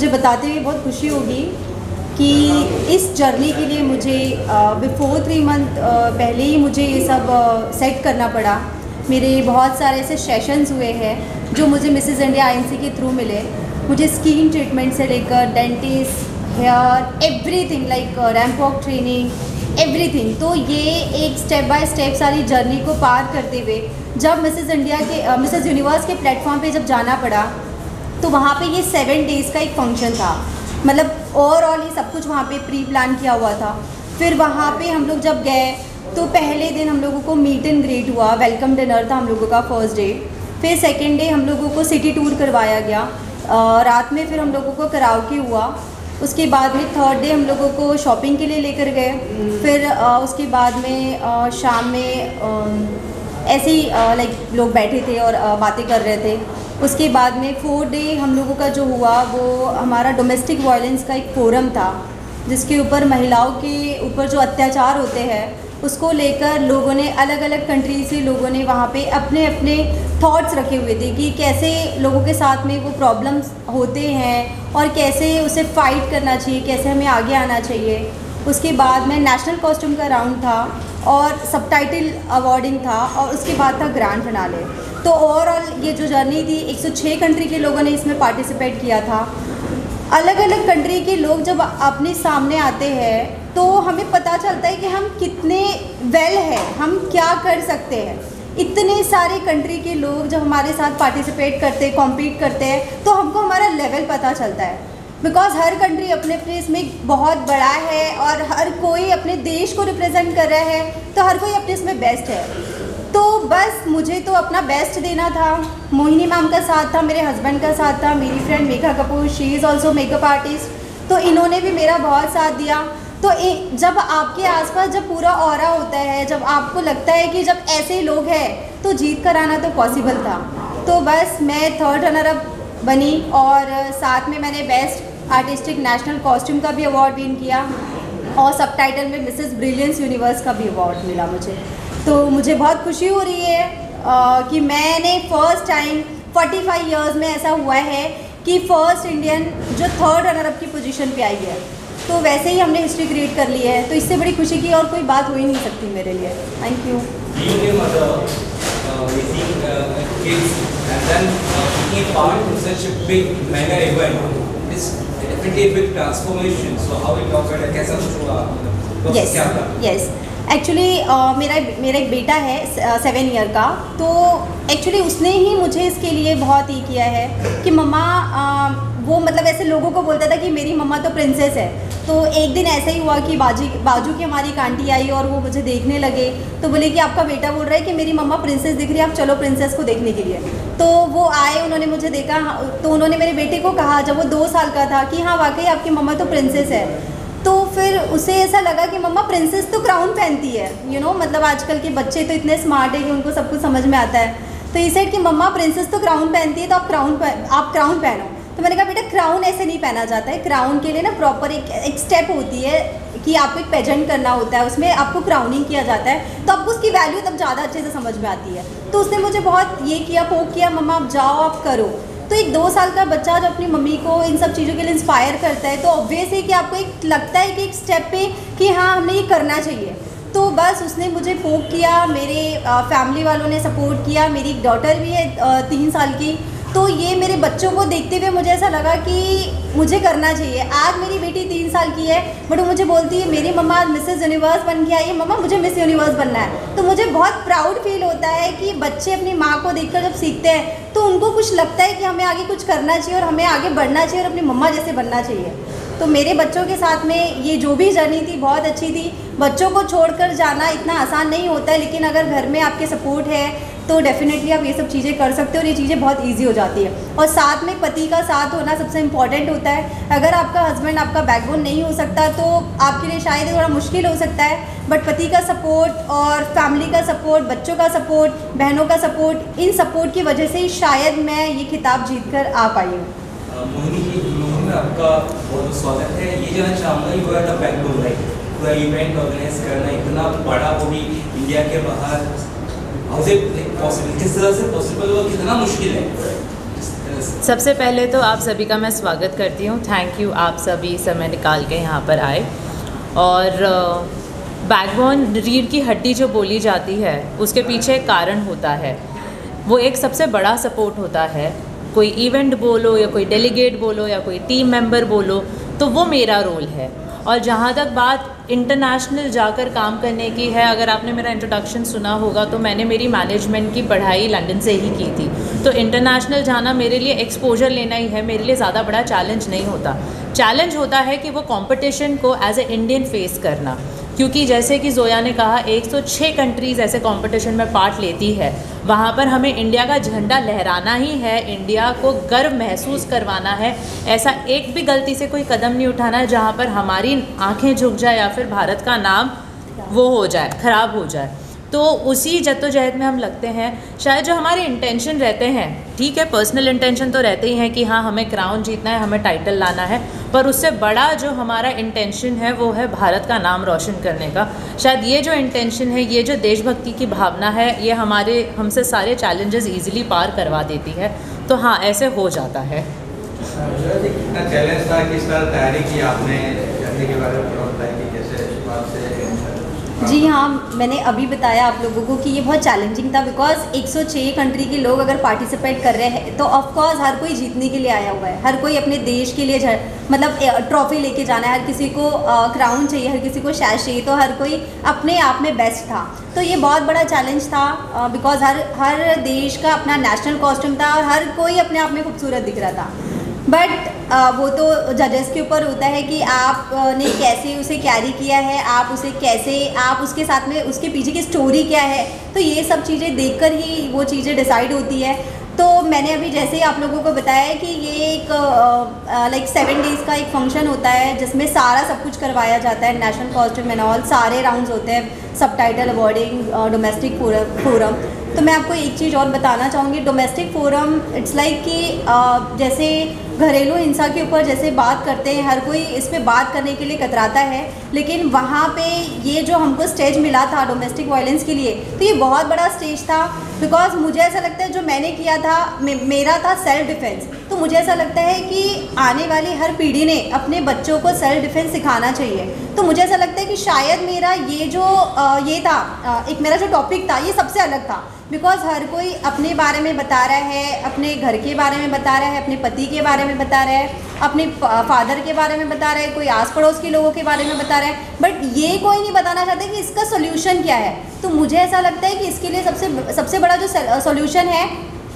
मुझे बताते हुए बहुत खुशी होगी कि इस जर्नी के लिए मुझे बिफोर थ्री मंथ पहले ही मुझे ये सब सेट करना पड़ा। मेरे बहुत सारे ऐसे सेशंस हुए हैं जो मुझे मिसेस इंडिया आईएनसी के थ्रू मिले। मुझे स्किन ट्रीटमेंट से लेकर dentist hair everything like ramp walk training everything तो ये एक स्टेप बाय स्टेप सारी जर्नी को पार करते हुए जब मिसेस इंडिया के मिसेस यूनिवर्स के प्लेटफॉर्म पे जब जाना पड़ा तो वहाँ पे ये सेवन डेज़ का एक फ़ंक्शन था। मतलब ओवरऑल ही सब कुछ वहाँ पे प्री प्लान किया हुआ था। फिर वहाँ पे हम लोग जब गए तो पहले दिन हम लोगों को मीट एंड ग्रीट हुआ वेलकम डिनर था हम लोगों का फ़र्स्ट डे फिर सेकेंड डे हम लोगों को सिटी टूर करवाया गया। रात में फिर हम लोगों को कराओके हुआ। उसके बाद में थर्ड डे हम लोगों को शॉपिंग के लिए लेकर गए। फिर आ, उसके बाद में आ, शाम में ऐसे ही लाइक लोग बैठे थे और बातें कर रहे थे। उसके बाद में फोर डे हम लोगों का जो हुआ, वो हमारा डोमेस्टिक वायलेंस का एक फोरम था, जिसके ऊपर महिलाओं के ऊपर जो अत्याचार होते हैं, उसको लेकर लोगों ने अलग अलग कंट्री से लोगों ने वहाँ पे अपने अपने थॉट्स रखे हुए थे कि कैसे लोगों के साथ में वो प्रॉब्लम्स होते हैं और कैसे उसे फाइट करना चाहिए, कैसे हमें आगे आना चाहिए। उसके बाद में नेशनल कॉस्ट्यूम का राउंड था और सबटाइटल अवार्डिंग था और उसके बाद था ग्रैंड फिनाले तो ओवरऑल ये जो जर्नी थी 106 कंट्री के लोगों ने इसमें पार्टिसिपेट किया था। अलग अलग कंट्री के लोग जब अपने सामने आते हैं तो हमें पता चलता है कि हम कितने वेल हैं, हम क्या कर सकते हैं। इतने सारे कंट्री के लोग जब हमारे साथ पार्टिसिपेट करते हैं कॉम्पीट करते हैं तो हमको हमारा लेवल पता चलता है। बिकॉज़ हर कंट्री अपने अपने इसमें बहुत बड़ा है और हर कोई अपने देश को रिप्रेजेंट कर रहा है तो हर कोई अपने इसमें बेस्ट है। तो बस मुझे तो अपना बेस्ट देना था। मोहिनी मैम का साथ था मेरे हस्बैंड का साथ था मेरी friend Megha Kapoor she is also makeup artist तो इन्होंने भी मेरा बहुत साथ दिया। तो ए, जब आपके आसपास जब पूरा और होता है जब आपको लगता है कि जब ऐसे लोग हैं तो जीत कर आना तो पॉसिबल था। तो बस मैं थर्ड रनर अप बनी और साथ में मैंने बेस्ट आर्टिस्टिक नेशनल कॉस्ट्यूम का भी अवार्ड विन किया और सब में मिसेस ब्रिलियंस यूनिवर्स का भी अवार्ड मिला मुझे। तो मुझे बहुत खुशी हो रही है आ, कि मैंने फ़र्स्ट टाइम 45 इयर्स में ऐसा हुआ है कि फ़र्स्ट इंडियन जो थर्ड रनर अप की पोजीशन पे आई है। तो वैसे ही हमने हिस्ट्री क्रिएट कर ली है तो इससे बड़ी खुशी की और कोई बात हो ही नहीं सकती मेरे लिए। Thank you Yes, yes. Actually uh, मेरा मेरा एक बेटा है सेवन ईयर का। तो एक्चुअली उसने ही मुझे इसके लिए बहुत ही किया है कि मम्मा uh, वो मतलब ऐसे लोगों को बोलता था कि मेरी मम्मा तो प्रिंसेस है। तो एक दिन ऐसा ही हुआ कि बाजी बाजू की हमारी आंटी आई और वो मुझे देखने लगे। तो बोले कि आपका बेटा बोल रहा है कि मेरी मम्मा प्रिंसेस दिख रही है आप चलो प्रिंसेस को देखने के लिए। तो वो आए उन्होंने मुझे देखा तो उन्होंने मेरे बेटे को कहा जब वो दो साल का था कि हाँ वाकई आपकी मम्मा तो प्रिंसेस है। तो फिर उसे ऐसा लगा कि मम्मा प्रिंसेस तो क्राउन पहनती है यू you नो know, मतलब आजकल के बच्चे तो इतने स्मार्ट है कि उनको सब कुछ समझ में आता है। तो ये सेट कि मम्मा प्रिंसेस तो क्राउन पहनती है तो आप क्राउन आप क्राउन पहनो। तो मैंने कहा बेटा क्राउन ऐसे नहीं पहना जाता है। क्राउन के लिए ना प्रॉपर एक एक स्टेप होती है कि आपको एक पेजेंट करना होता है उसमें आपको क्राउनिंग किया जाता है तो आपको उसकी वैल्यू तब ज़्यादा अच्छे से समझ में आती है। तो उसने मुझे बहुत ये किया पोक किया मम्मा आप जाओ आप करो। तो एक दो साल का बच्चा जब अपनी मम्मी को इन सब चीज़ों के लिए इंस्पायर करता है तो ऑब्वियस है कि आपको एक लगता है कि एक स्टेप पे कि हाँ हमें ये करना चाहिए। तो बस उसने मुझे फोक किया, मेरे फैमिली वालों ने सपोर्ट किया, मेरी एक डॉटर भी है तीन साल की। तो ये मेरे बच्चों को देखते हुए मुझे ऐसा लगा कि मुझे करना चाहिए। आज मेरी बेटी तीन साल की है, बट मुझे बोलती है, मेरी मम्मा मिसेस यूनिवर्स बन के आई है। मम्मा, मुझे मिस यूनिवर्स बनना है। तो मुझे बहुत प्राउड फील होता है कि बच्चे अपनी माँ को देखकर जब सीखते हैं तो उनको कुछ लगता है कि हमें आगे कुछ करना चाहिए और हमें आगे बढ़ना चाहिए और अपनी मम्मा जैसे बनना चाहिए। तो मेरे बच्चों के साथ में ये जो भी जर्नी थी, बहुत अच्छी थी। बच्चों को छोड़कर जाना इतना आसान नहीं होता है, लेकिन अगर घर में आपके सपोर्ट है तो डेफिनेटली आप ये सब चीज़ें कर सकते हो और ये चीज़ें बहुत ईजी हो जाती है। और साथ में पति का साथ होना सबसे इंपॉर्टेंट होता है। अगर आपका हस्बैंड आपका बैकबोन नहीं हो सकता तो आपके लिए शायद थोड़ा मुश्किल हो सकता है। बट पति का सपोर्ट और फैमिली का सपोर्ट बच्चों का सपोर्ट बहनों का सपोर्ट इन सपोर्ट की वजह से ही शायद मैं ये खिताब जीत कर आ पाई हूँ। आपका बहुत स्वागत है। ये चाहूँगा इतना बड़ा वो भी इंडिया के बाहर किस तरह से पॉसिबल कितना मुश्किल है? सबसे पहले तो आप सभी का मैं स्वागत करती हूँ। थैंक यू आप सभी समय निकाल के यहाँ पर आए। और बैकबोन रीढ़ की हड्डी जो बोली जाती है, उसके पीछे एक कारण होता है। वो एक सबसे बड़ा सपोर्ट होता है। कोई इवेंट बोलो या कोई डेलीगेट बोलो या कोई टीम मेंबर बोलो तो वो मेरा रोल है। और जहाँ तक बात इंटरनेशनल जाकर काम करने की है, अगर आपने मेरा इंट्रोडक्शन सुना होगा तो मैंने मेरी मैनेजमेंट की पढ़ाई लंदन से ही की थी। तो इंटरनेशनल जाना मेरे लिए एक्सपोजर लेना ही है, मेरे लिए ज़्यादा बड़ा चैलेंज नहीं होता। चैलेंज होता है कि वो कंपटीशन को एज ए इंडियन फेस करना। क्योंकि जैसे कि जोया ने कहा 106 कंट्रीज़ ऐसे कंपटीशन में पार्ट लेती है। वहाँ पर हमें इंडिया का झंडा लहराना ही है इंडिया को गर्व महसूस करवाना है। ऐसा एक भी गलती से कोई कदम नहीं उठाना है जहाँ पर हमारी आँखें झुक जाए या फिर भारत का नाम वो हो जाए, ख़राब हो जाए। तो उसी जद्दोजहद में हम लगते हैं। शायद जो हमारे इंटेंशन रहते हैं, ठीक है पर्सनल इंटेंशन तो रहते ही हैं कि हाँ हमें क्राउन जीतना है, हमें टाइटल लाना है, पर उससे बड़ा जो हमारा इंटेंशन है, वो है भारत का नाम रोशन करने का। शायद ये जो इंटेंशन है, ये जो देशभक्ति की भावना है, ये हमारे, हमसे सारे चैलेंजेस ईजिली पार करवा देती है। तो हाँ ऐसे हो जाता है। कितना चैलेंज था किस तरह तैयारी की आपने के बारे में थोड़ा बताया कि कैसे शुरुआत से जी हाँ मैंने अभी बताया आप लोगों को कि ये बहुत चैलेंजिंग था बिकॉज़ 106 कंट्री के लोग अगर पार्टिसिपेट कर रहे हैं तो ऑफकोर्स हर कोई जीतने के लिए आया हुआ है। हर कोई अपने देश के लिए झ- मतलब ट्रॉफी लेके जाना है। हर किसी को क्राउन चाहिए, हर किसी को शैश चाहिए तो हर कोई अपने आप में बेस्ट था। तो ये बहुत बड़ा चैलेंज था बिकॉज़ हर हर देश का अपना नेशनल कॉस्ट्यूम था और हर कोई अपने आप में खूबसूरत दिख रहा था। बट वो तो जजेस के ऊपर होता है कि आपने कैसे उसे कैरी किया है आप उसे कैसे आप उसके साथ में उसके पीछे की स्टोरी क्या है? तो ये सब चीज़ें देखकर ही वो चीज़ें डिसाइड होती है। तो मैंने अभी जैसे ही आप लोगों को बताया कि ये एक लाइक सेवन डेज़ का एक फ़ंक्शन होता है जिसमें सारा सब कुछ करवाया जाता है नेशनल कॉस्ट्यूम एंड ऑल सारे राउंड्स होते हैं सब टाइटल अवॉर्डिंग डोमेस्टिक फोरम तो मैं आपको एक चीज़ और बताना चाहूँगी डोमेस्टिक फोरम इट्स लाइक कि अ, जैसे घरेलू हिंसा के ऊपर जैसे बात करते हैं हर कोई इस पर बात करने के लिए कतराता है लेकिन वहाँ पे ये जो हमको स्टेज मिला था डोमेस्टिक वायलेंस के लिए तो ये बहुत बड़ा स्टेज था बिकॉज़ मुझे ऐसा लगता है जो मैंने किया था मे, मेरा था सेल्फ डिफेंस तो मुझे ऐसा लगता है कि आने वाली हर पीढ़ी ने अपने बच्चों को सेल्फ डिफेंस सिखाना चाहिए। तो मुझे ऐसा लगता है कि शायद मेरा ये जो अ, ये था अ, एक मेरा जो टॉपिक था ये सबसे अलग था। बिकॉज़ हर कोई अपने बारे में बता रहा है, अपने घर के बारे में बता रहा है, अपने पति के बारे में बता रहा है, अपने फादर के बारे में बता रहा है, कोई आस पड़ोस के लोगों के बारे में बता रहा है। बट ये कोई नहीं बताना चाहते कि इसका सोल्यूशन क्या है। तो मुझे ऐसा लगता है कि इसके लिए सबसे सबसे बड़ा जो सोल्यूशन है,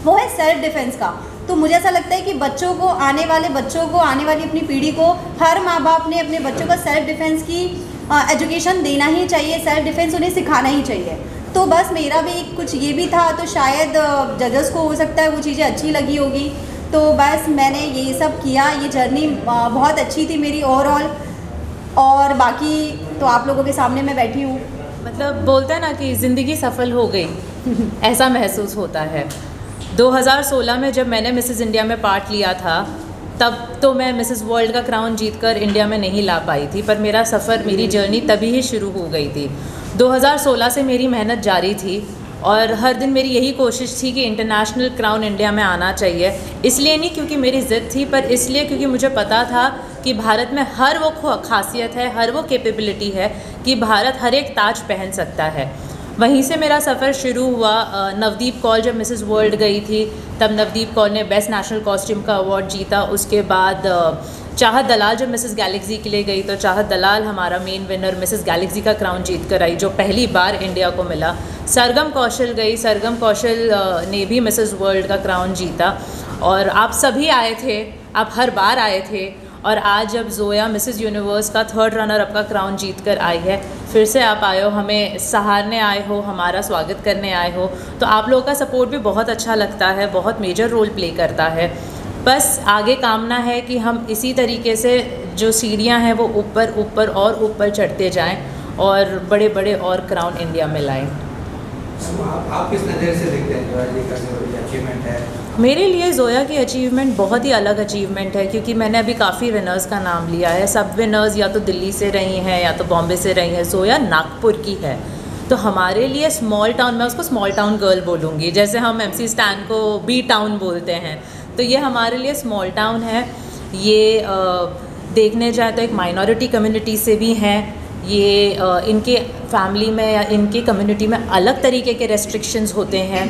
वो है सेल्फ डिफेंस का। तो मुझे ऐसा लगता है कि बच्चों को, आने वाले बच्चों को, आने वाली अपनी पीढ़ी को हर माँ बाप ने अपने बच्चों को सेल्फ डिफेंस की एजुकेशन देना ही चाहिए सेल्फ डिफेंस उन्हें सिखाना ही चाहिए। तो बस मेरा भी कुछ ये भी था तो शायद जजेस को हो सकता है वो चीज़ें अच्छी लगी होगी। तो बस मैंने ये सब किया ये जर्नी बहुत अच्छी थी मेरी ओवरऑल और बाकी तो आप लोगों के सामने मैं बैठी हूँ। मतलब बोलते हैं ना कि ज़िंदगी सफल हो गई ऐसा महसूस होता है। 2016 में जब मैंने मिसेस इंडिया में पार्ट लिया था तब तो मैं मिसेस वर्ल्ड का क्राउन जीतकर इंडिया में नहीं ला पाई थी पर मेरा सफ़र मेरी जर्नी तभी ही शुरू हो गई थी। 2016 से मेरी मेहनत जारी थी और हर दिन मेरी यही कोशिश थी कि इंटरनेशनल क्राउन इंडिया में आना चाहिए। इसलिए नहीं क्योंकि मेरी ज़िद थी, पर इसलिए क्योंकि मुझे पता था कि भारत में हर वो खासियत है, हर वो कैपेबिलिटी है कि भारत हर एक ताज पहन सकता है। वहीं से मेरा सफ़र शुरू हुआ नवदीप कौल जब मिसेस वर्ल्ड गई थी, तब नवदीप कौल ने बेस्ट नेशनल कॉस्ट्यूम का अवार्ड जीता। उसके बाद चाहत दलाल जब मिसेस गैलेक्सी के लिए गई तो चाहत दलाल हमारा मेन विनर मिसेस गैलेक्सी का क्राउन जीत कर आई, जो पहली बार इंडिया को मिला। सरगम कौशल गई, सरगम कौशल ने भी मिसेस वर्ल्ड का क्राउन जीता। और आप सभी आए थे, आप हर बार आए थे, और आज जब जोया मिसेस यूनिवर्स का थर्ड रनर अप का क्राउन जीत कर आई है, फिर से आप आए हो, हमें सहारने आए हो, हमारा स्वागत करने आए हो। तो आप लोगों का सपोर्ट भी बहुत अच्छा लगता है, बहुत मेजर रोल प्ले करता है। बस आगे कामना है कि हम इसी तरीके से जो सीढ़ियाँ हैं वो ऊपर ऊपर और ऊपर चढ़ते जाएँ और बड़े बड़े और क्राउन इंडिया में लाएँ। आप, आप किस नज़र से देखते हैं है? मेरे लिए जोया की अचीवमेंट बहुत ही अलग अचीवमेंट है क्योंकि मैंने अभी काफ़ी विनर्स का नाम लिया है। सब विनर्स या तो दिल्ली से रही हैं या तो बॉम्बे से रही हैं। जोया नागपुर की है। तो हमारे लिए स्मॉल टाउन मैं उसको स्मॉल टाउन गर्ल बोलूँगी। जैसे हम एम सी स्टैन को बी टाउन बोलते हैं। तो ये हमारे लिए स्मॉल टाउन है। ये अ, देखने जाए तो एक माइनॉरिटी कम्युनिटी से भी हैं। ये अ, इनके फैमिली में या इनकी कम्युनिटी में अलग तरीके के रेस्ट्रिक्शंस होते हैं।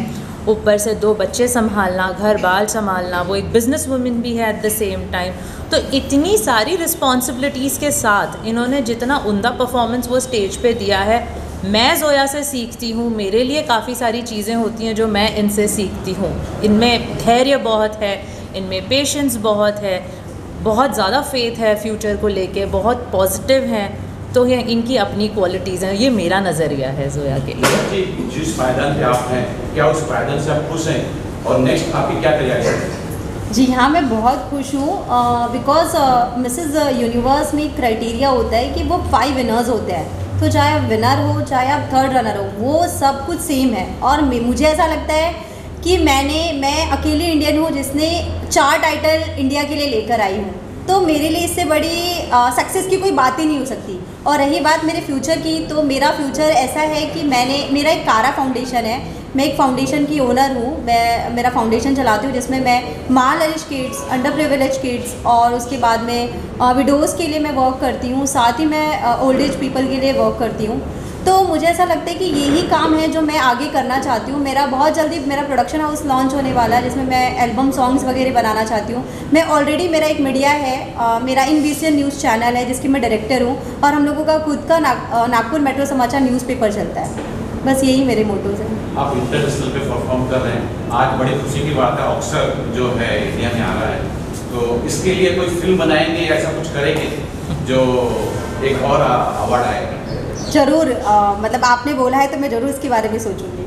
ऊपर से दो बच्चे संभालना घर बाल संभालना वो एक बिज़नेस वुमेन भी है एट द सेम टाइम तो इतनी सारी रिस्पॉन्सिबिलिटीज़ के साथ इन्होंने जितना उमदा परफॉर्मेंस वो स्टेज पे दिया है मैं जोया से सीखती हूँ मेरे लिए काफ़ी सारी चीज़ें होती हैं जो मैं इनसे सीखती हूँ। इनमें धैर्य बहुत है इनमें पेशेंस बहुत है बहुत ज़्यादा फेथ है फ्यूचर को लेके बहुत पॉजिटिव हैं तो ये इनकी अपनी क्वालिटीज़ हैं। ये मेरा नज़रिया है जोया के लिए। जी जिस पायदान पे आप हैं क्या उस पायदान से आप खुश हैं? और नेक्स्ट आपकी क्या तैयारी है? जी हाँ मैं बहुत खुश हूँ बिकॉज़ मिसेस यूनिवर्स में एक क्राइटेरिया होता है कि वो फाइव विनर्स होते हैं। तो चाहे आप विनर हो, चाहे आप थर्ड रनर हो, वो सब कुछ सेम है। और मुझे ऐसा लगता है कि मैंने, मैं अकेली इंडियन हूँ जिसने चार टाइटल इंडिया के लिए लेकर आई हूँ। तो मेरे लिए इससे बड़ी सक्सेस की कोई बात ही नहीं हो सकती। और रही बात मेरे फ्यूचर की तो मेरा फ्यूचर ऐसा है कि मैंने, मेरा एक कारा फाउंडेशन है। मैं एक फाउंडेशन की ओनर हूँ। मैं मेरा फाउंडेशन चलाती हूँ जिसमें मैं malnourished kids under privilege kids और उसके बाद में विडोज़ के लिए मैं वर्क करती हूँ। साथ ही मैं ओल्ड एज पीपल के लिए वर्क करती हूँ। तो मुझे ऐसा लगता है कि यही काम है जो मैं आगे करना चाहती हूँ। मेरा बहुत जल्दी मेरा प्रोडक्शन हाउस लॉन्च होने वाला है जिसमें मैं एल्बम सॉन्ग्स वगैरह बनाना चाहती हूँ। मैं ऑलरेडी मेरा एक मीडिया है अ, मेरा इन न्यूज़ चैनल है जिसकी मैं डायरेक्टर हूँ और हम लोगों का खुद का नाग नागपुर मेट्रो समाचार न्यूज़पेपर चलता है। बस यही मेरे मोटोज हैं। आप इंटरनेशनल पे परफॉर्म कर रहे हैं। आज बड़ी खुशी की बात है ऑक्सर जो है इंडिया में आ रहा है। तो इसके लिए कोई फ़िल्म बनाएँगे या ऐसा कुछ करेंगे जो एक और अवार्ड आएगा ज़रूर मतलब आपने बोला है तो मैं ज़रूर इसके बारे में सोचूँगी।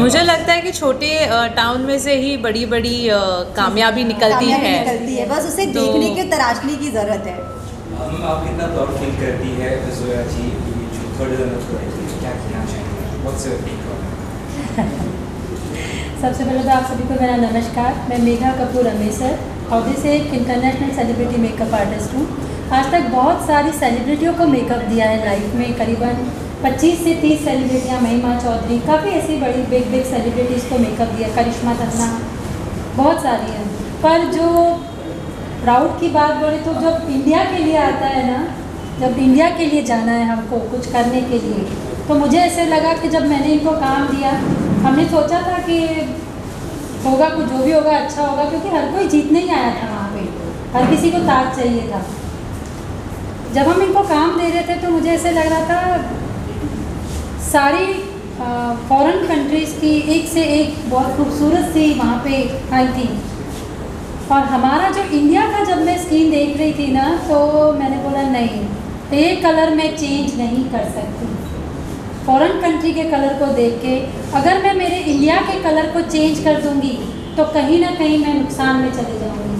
मुझे लगता है कि छोटे टाउन में से ही बड़ी बड़ी कामयाबी निकलती है। निकलती है। बस उसे तो- देखने की तराशने की ज़रूरत है। आप कितना प्राउड फील करती है जोया जी थर्ड क्या कहना चाहेंगे? सबसे पहले तो आप सभी को मेरा नमस्कार। मैं मेघा कपूर अमेसर और से एक इंटरनेशनल सेलिब्रिटी मेकअप आर्टिस्ट हूँ। आज तक बहुत सारी सेलिब्रिटियों को मेकअप दिया है लाइफ में। करीबन 25 से 30 सेलिब्रिटियाँ महिमा चौधरी, काफ़ी ऐसी बड़ी बिग बिग सेलिब्रिटीज़ को मेकअप दिया करिश्मा तन्ना बहुत सारी हैं। पर जो प्राउड की बात बोले तो जब इंडिया के लिए आता है ना, जब इंडिया के लिए जाना है हमको कुछ करने के लिए तो मुझे ऐसे लगा कि जब मैंने इनको काम दिया हमने सोचा था कि होगा कुछ, जो भी होगा अच्छा होगा, क्योंकि हर कोई जीतने ही आया था वहाँ पे। हर किसी को ताज चाहिए था। जब हम इनको काम दे रहे थे तो मुझे ऐसे लग रहा था, सारी फॉरेन कंट्रीज़ की एक से एक बहुत खूबसूरत सी वहाँ पे आई थी। और हमारा जो इंडिया का जब मैं स्किन देख रही थी ना तो मैंने बोला, नहीं ये कलर मैं चेंज नहीं कर सकती। फॉरेन कंट्री के कलर को देख के अगर मैं मेरे इंडिया के कलर को चेंज कर दूँगी तो कहीं ना कहीं मैं नुकसान में चले जाऊँगी।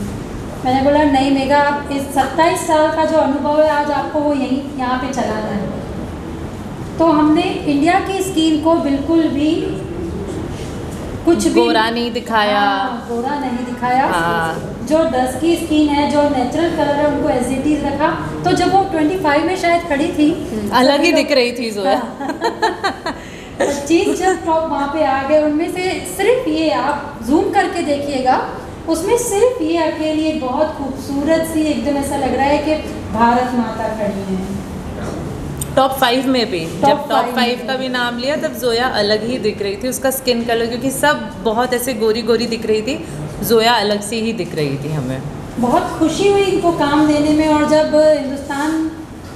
मैंने बोला नहीं मेगा आप इस सत्ताईस साल का जो अनुभव है आज आपको वो यहीं यहाँ पे चलाना है। तो हमने इंडिया की स्कीम को बिल्कुल भी कुछ भी गोरा नहीं दिखाया। हाँ, गोरा नहीं दिखाया। हाँ। जो डस्ट की स्किन है जो नेचुरल कलर है उनको एज इट इज़ रखा। तो जब वो 25 में शायद खड़ी थी अलग ही दिख रही थी जोया। पच्चीस जब टॉप वहाँ पे आ गए उनमें से सिर्फ़ ये आप जूम करके देखिएगा उसमें सिर्फ़ ये अकेली एक बहुत खूबसूरत सी एकदम ऐसा लग रहा है कि भारत माता खड़ी है। टॉप फाइव में भी। Top जब टॉप फाइव का भी। नाम लिया तब जोया अलग ही दिख रही थी। उसका स्किन कलर क्योंकि सब बहुत ऐसे गोरी गोरी दिख रही थी। जोया अलग से ही दिख रही थी हमें। बहुत खुशी हुई इनको काम देने में और जब हिंदुस्तान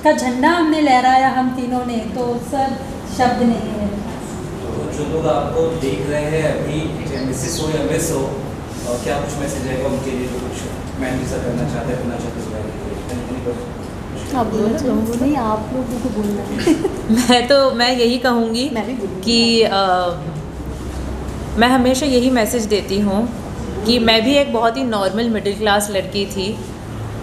का झंडा हमने लहराया हम तीनों ने तो सर शब्द नहीं है। तो जो लोग आपको देख रहे हैं अभी मिसेस हो या मिस हो और क्या कुछ मैसेज उनके लिए जो कुछ जैसा करना चाहते हैं करना चाहते हैं आप बोलो नहीं आप लोगों को बोलना मैं तो मैं यही कहूँगी कि अ, मैं हमेशा यही मैसेज देती हूँ कि मैं भी एक बहुत ही नॉर्मल मिडिल क्लास लड़की थी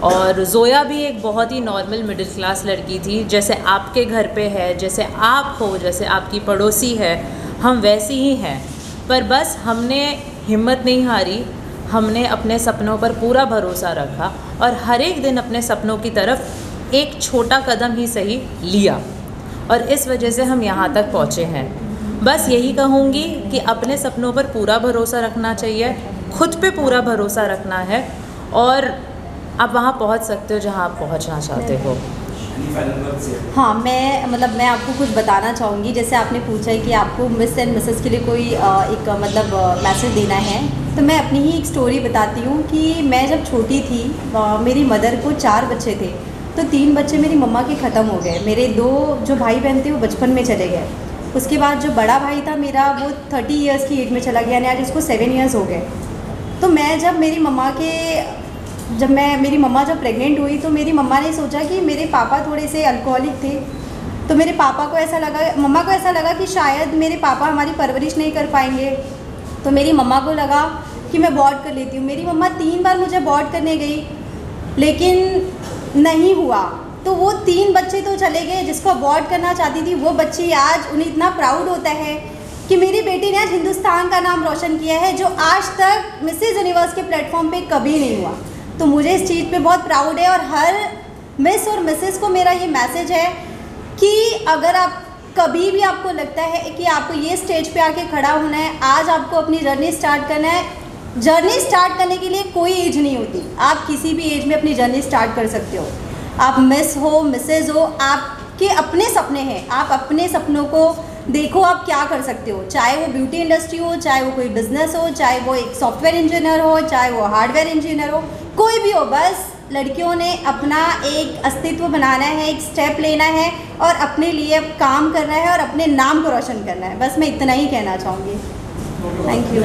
और जोया भी एक बहुत ही नॉर्मल मिडिल क्लास लड़की थी। जैसे आपके घर पे है, जैसे आप हो, जैसे आपकी पड़ोसी है, हम वैसी ही हैं। पर बस हमने हिम्मत नहीं हारी, हमने अपने सपनों पर पूरा भरोसा रखा और हर एक दिन अपने सपनों की तरफ़ एक छोटा कदम ही सही लिया और इस वजह से हम यहाँ तक पहुँचे हैं। बस यही कहूँगी कि अपने सपनों पर पूरा भरोसा रखना चाहिए खुद पे पूरा भरोसा रखना है और आप वहाँ पहुँच सकते हो जहाँ आप पहुँचना चाहते हो? हाँ मैं मतलब मैं आपको कुछ बताना चाहूँगी। जैसे आपने पूछा है कि आपको मिस एंड मिसेस के लिए कोई एक मतलब मैसेज देना है तो मैं अपनी ही एक स्टोरी बताती हूँ कि मैं जब छोटी थी मेरी मदर को चार बच्चे थे तो तीन बच्चे मेरी मम्मा के ख़त्म हो गए। मेरे दो जो भाई बहन थे वो बचपन में चले गए। उसके बाद जो बड़ा भाई था मेरा, वो थर्टी ईयर्स की एज में चला गया, यानी आज उसको सेवन ईयर्स हो गए। तो मैं जब मेरी मम्मा के, जब मैं, मेरी मम्मा जब प्रेग्नेंट हुई तो मेरी मम्मा ने सोचा कि मेरे पापा थोड़े से अल्कोहलिक थे। तो मेरे पापा को ऐसा लगा, मम्मा को ऐसा लगा कि शायद मेरे पापा हमारी परवरिश नहीं कर पाएँगे। तो मेरी मम्मा को लगा कि मैं बॉर्ड कर लेती हूँ। मेरी मम्मा तीन बार मुझे बॉर्ड करने गई, लेकिन नहीं हुआ। तो वो तीन बच्चे तो चले गए, जिसको अबॉर्ड करना चाहती थी, वो बच्ची आज उन्हें इतना प्राउड होता है कि मेरी बेटी ने आज हिंदुस्तान का नाम रोशन किया है, जो आज तक मिसेज यूनिवर्स के प्लेटफॉर्म पे कभी नहीं हुआ। तो मुझे इस चीज़ पे बहुत प्राउड है और हर मिस और मिसेस को मेरा ये मैसेज है कि अगर आप, कभी भी आपको लगता है कि आपको ये स्टेज पे आके खड़ा होना है, आज आपको अपनी जर्नी स्टार्ट करना है। जर्नी स्टार्ट करने के लिए कोई एज नहीं होती। आप किसी भी एज में अपनी जर्नी स्टार्ट कर सकते हो। आप मिस हो मिसेज हो, आपके अपने सपने हैं। आप अपने सपनों को देखो आप क्या कर सकते हो। चाहे वो ब्यूटी इंडस्ट्री हो, चाहे वो कोई बिज़नेस हो, चाहे वो एक सॉफ्टवेयर इंजीनियर हो, चाहे वो हार्डवेयर इंजीनियर हो, कोई भी हो, बस लड़कियों ने अपना एक अस्तित्व बनाना है, एक स्टेप लेना है और अपने लिए काम करना है और अपने नाम को रोशन करना है। बस मैं इतना ही कहना चाहूँगी। Thank you